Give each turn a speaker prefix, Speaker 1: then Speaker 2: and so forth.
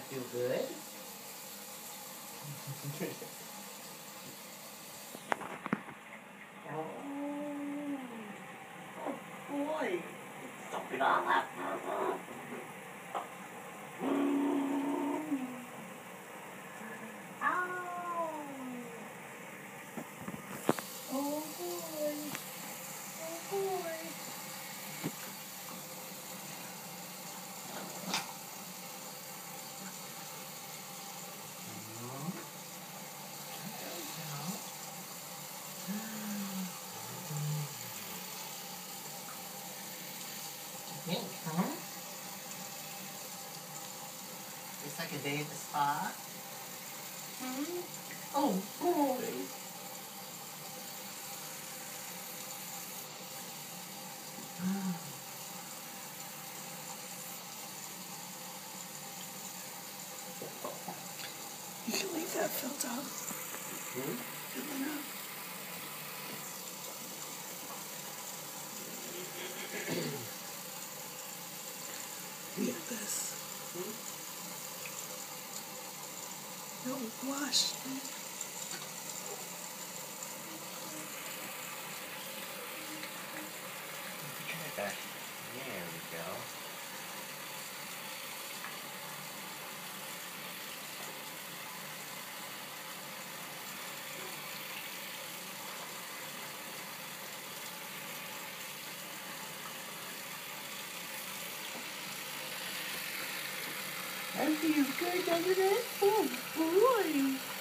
Speaker 1: feel good? oh, oh boy. Stop it all up. Oh boy. Oh boy. Think, huh? It's like a day at the spa. Hmm? Oh boy.
Speaker 2: You can leave that filled up.
Speaker 1: Hmm?
Speaker 2: This. No, wash.
Speaker 1: There we go. That feels good, doesn't it? Oh boy. Oh boy.